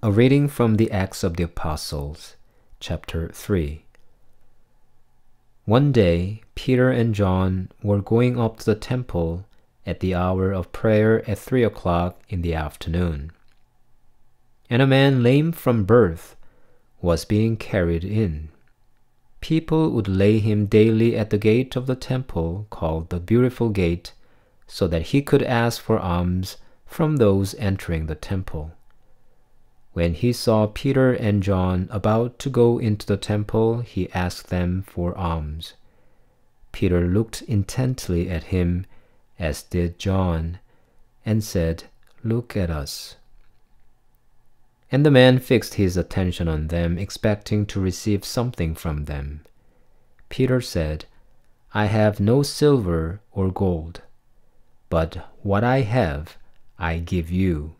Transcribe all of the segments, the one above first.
A reading from the Acts of the Apostles, chapter 3. One day, Peter and John were going up to the temple at the hour of prayer at three o'clock in the afternoon. And a man lame from birth was being carried in. People would lay him daily at the gate of the temple called the Beautiful Gate, so that he could ask for alms from those entering the temple. When he saw Peter and John about to go into the temple, he asked them for alms. Peter looked intently at him, as did John, and said, Look at us. And the man fixed his attention on them, expecting to receive something from them. Peter said, I have no silver or gold, but what I have I give you.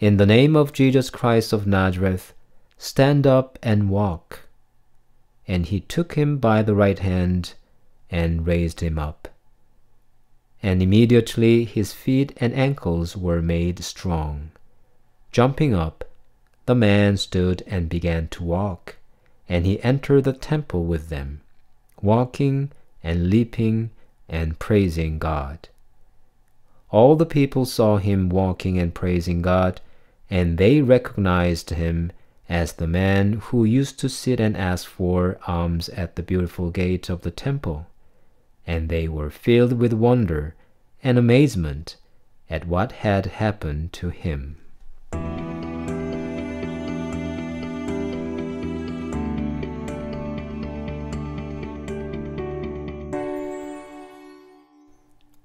In the name of Jesus Christ of Nazareth, stand up and walk. And he took him by the right hand and raised him up. And immediately his feet and ankles were made strong. Jumping up, the man stood and began to walk, and he entered the temple with them, walking and leaping and praising God. All the people saw him walking and praising God, and they recognized him as the man who used to sit and ask for alms at the beautiful gate of the temple. And they were filled with wonder and amazement at what had happened to him.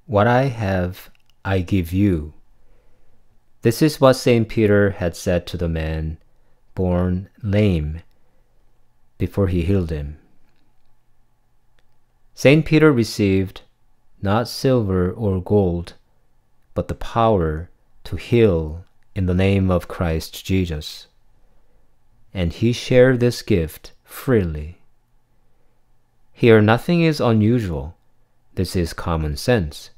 What I have, I give you. This is what St. Peter had said to the man born lame before he healed him. St. Peter received not silver or gold, but the power to heal in the name of Christ Jesus. And he shared this gift freely. Here, nothing is unusual. This is common sense.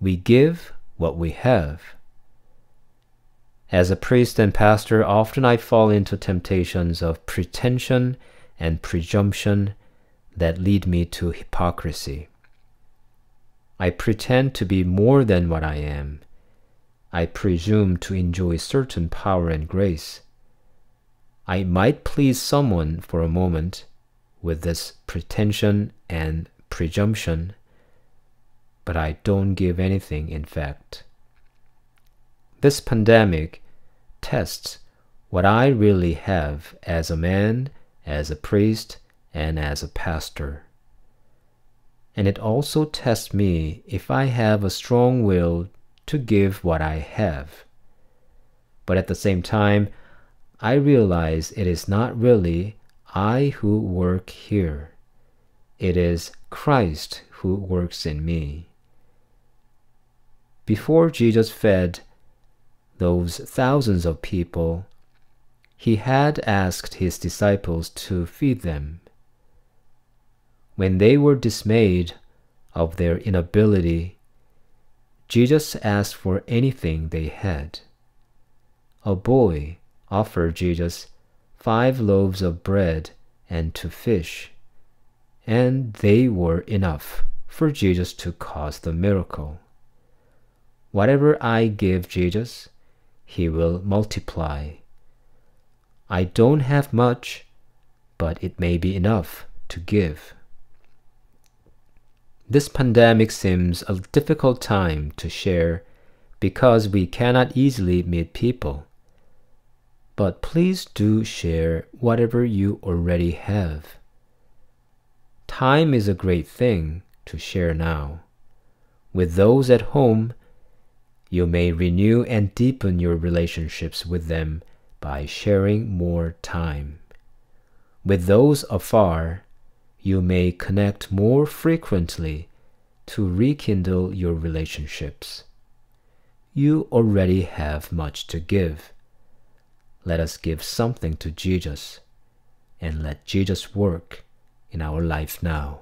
We give what we have. As a priest and pastor, often I fall into temptations of pretension and presumption that lead me to hypocrisy. I pretend to be more than what I am. I presume to enjoy certain power and grace. I might please someone for a moment with this pretension and presumption but I don't give anything in fact. This pandemic tests what I really have as a man, as a priest, and as a pastor. And it also tests me if I have a strong will to give what I have. But at the same time, I realize it is not really I who work here. It is Christ who works in me. Before Jesus fed those thousands of people, he had asked his disciples to feed them. When they were dismayed of their inability, Jesus asked for anything they had. A boy offered Jesus five loaves of bread and two fish, and they were enough for Jesus to cause the miracle. Whatever I give Jesus, he will multiply. I don't have much, but it may be enough to give. This pandemic seems a difficult time to share because we cannot easily meet people. But please do share whatever you already have. Time is a great thing to share now. With those at home, you may renew and deepen your relationships with them by sharing more time. With those afar, you may connect more frequently to rekindle your relationships. You already have much to give. Let us give something to Jesus and let Jesus work in our life now.